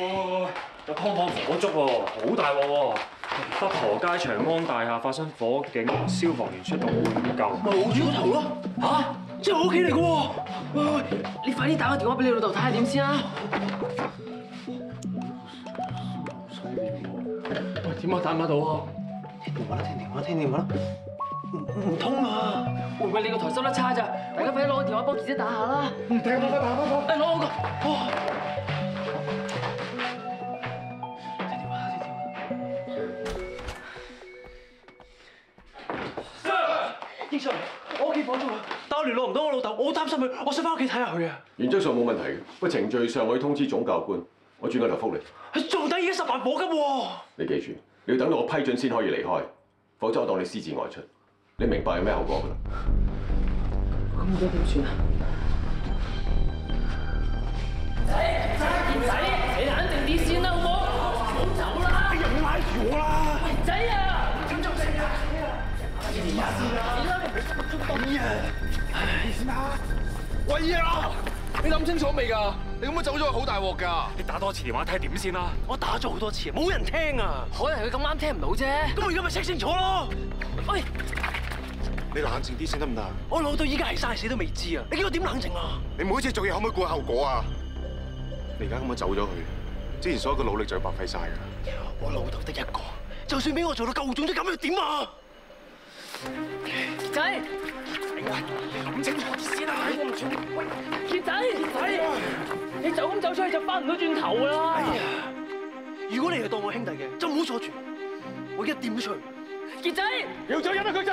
喂有劏房火燭喎，好大鑊喎！北河街長安大廈發生火警，消防員出動援救。咪冇咗頭咯嚇，即係我屋企嚟嘅喎！喂喂，你快啲打個電話俾你老豆睇下點先啦！喂，點啊？打唔打到啊？聽電話啦，聽電話，聽電話啦！唔唔通啊？會唔會你個台收得差咋？大家快啲攞個電話幫姐姐打下啦！唔聽啊！快打快打！誒攞我個，我屋企火燭啊！但我聯絡唔到我老豆，我好擔心佢，我想翻屋企睇下佢啊！原則上冇問題嘅，不過程序上我要通知總教官，我轉個頭覆你。做底已經十萬火急喎！你記住，你要等到我批准先可以離開，否則我當你私自外出。你明白有咩後果㗎啦？咁而家點算啊？喂呀！你諗清楚未㗎？你咁樣走咗去好大鑊㗎！你打多次電話睇下點先啦。我打咗好多次，冇人聽啊！可能佢咁啱聽唔到啫。咁我而家咪 check 清楚咯。喂，你冷靜啲先得唔得？我老到依家係生死都未知啊！你叫我點冷靜啊？你每一次做嘢可唔可以顧下後果啊？你而家咁樣走咗去，之前所有嘅努力就要白費晒㗎。我老豆得一個，就算俾我做到夠總都咁又點啊？仔，諗清楚啲先啦！喂，杰仔，杰仔，你就咁走出去就翻唔到轉頭啦！哎呀，如果你係當我兄弟嘅，就唔好阻住，我一掂都出去。傑仔，要走，由得佢走。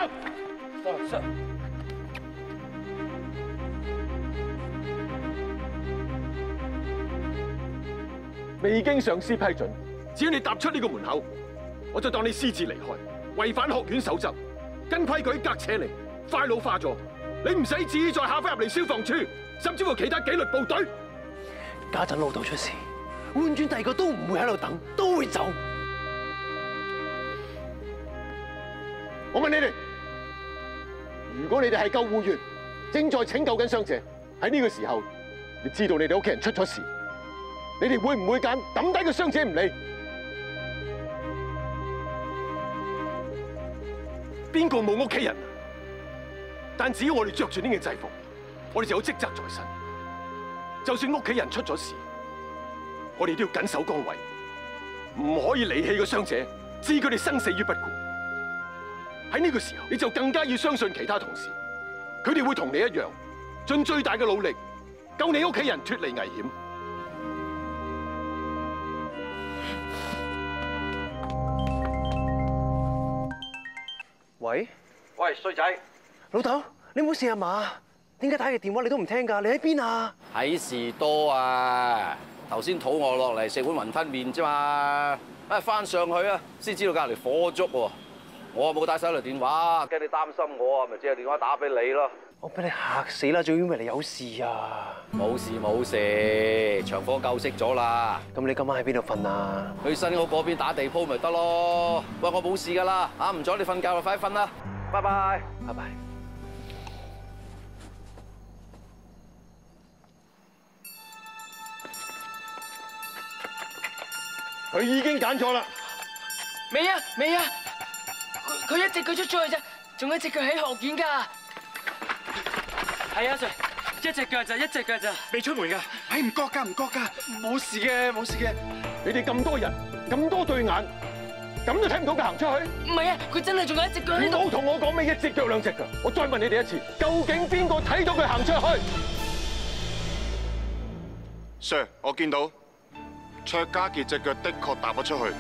未經上司批准，只要你踏出呢個門口，我就當你私自離開，違反學院守則，跟規矩隔扯離，快老化咗。你唔使旨意再下翻入嚟消防處，甚至乎其他紀律部隊。家陣老豆出事，換轉第二個都唔會喺度等，都會走。我問你哋，如果你哋係救護員，正在拯救緊傷者，喺呢個時候，你知道你哋屋企人出咗事，你哋會唔會揀抌低個傷者唔理？邊個冇屋企人？但只要我哋着住呢件制服，我哋就有职责在身。就算屋企人出咗事，我哋都要緊守岗位，唔可以離棄個傷者，置佢哋生死于不顾。喺呢个时候，你就更加要相信其他同事，佢哋会同你一样，尽最大嘅努力救你屋企人脱离危险。喂，喂，衰仔，老豆，你冇事啊嘛？點解打嘅電話你都唔聽㗎？你喺邊啊？喺士多啊！頭先肚餓落嚟食碗雲吞麵啫嘛，啊翻上去啊，先知道隔離火燭喎。我冇帶手提電話，驚你擔心我啊，咪借個電話打俾你咯。我俾你嚇死啦！仲以為你有事啊？冇事冇事，长火救熄咗啦。咁你今晚喺邊度瞓啊？去新屋嗰邊打地鋪咪得咯。喂，我冇事㗎啦，啊唔阻你瞓覺啦，快啲瞓啦，拜拜，拜拜。佢已經揀咗啦。未啊，未啊！佢佢一隻腳出咗去啫，仲有一隻腳喺學院㗎。係啊，Sir，一隻腳咋，一隻腳咋，未出門㗎。係唔覺㗎，唔覺㗎，冇事嘅，冇事嘅。你哋咁多人，咁多對眼，咁都睇唔到佢行出去？唔係啊，佢真係仲有一隻腳喺度。唔好同我講咩一隻腳兩隻腳，我再問你哋一次，究竟邊個睇到佢行出去？Sir，我見到卓家杰隻腳的確踏咗出去。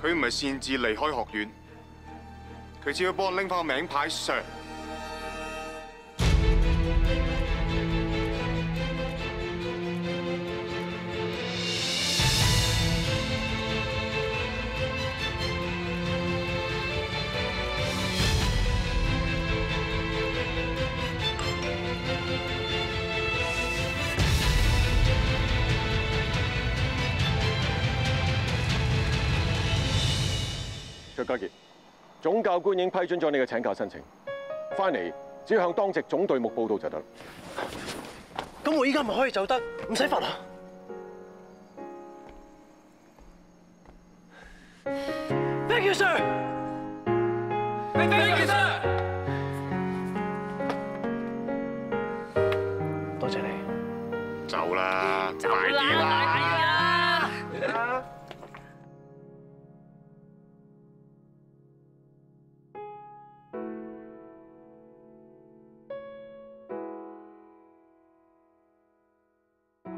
佢唔係擅自離開學院，佢只要幫我拎翻個名牌上。卓家杰，总教官已经批准咗你嘅请假申请，翻嚟只要向当值总队目报到就得。咁我依家咪可以走得，唔使罚啦。Thank you, sir.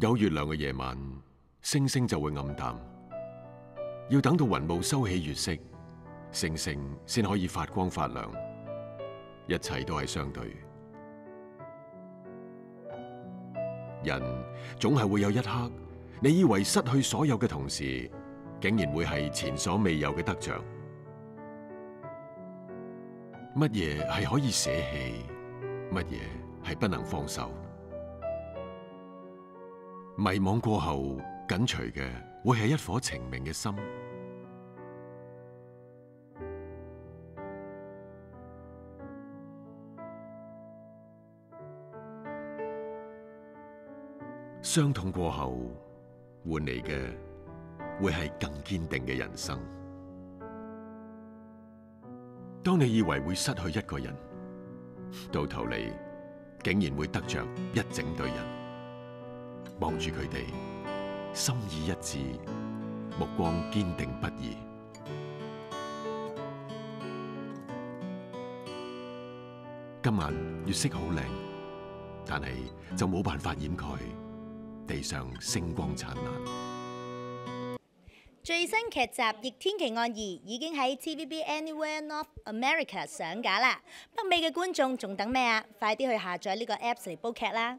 有月亮嘅夜晚，星星就會暗淡。要等到雲霧收起月色，星星先可以發光發亮。一切都係相對。人總係會有一刻，你以為失去所有嘅同時，竟然會係前所未有嘅得着。乜嘢係可以捨棄？乜嘢係不能放手？迷惘過後，緊隨嘅會係一顆澄明嘅心。傷痛過後，換嚟嘅會係更堅定嘅人生。當你以為會失去一個人，到頭嚟竟然會得着一整隊人。望住佢哋，心意一致，目光堅定不移。今晚月色好靚，但係就冇辦法掩蓋地上星光燦爛。最新劇集《逆天奇案二》已經喺 TVB Anywhere North America 上架啦！北美嘅觀眾仲等咩啊？快啲去下載呢個 Apps 嚟煲劇啦！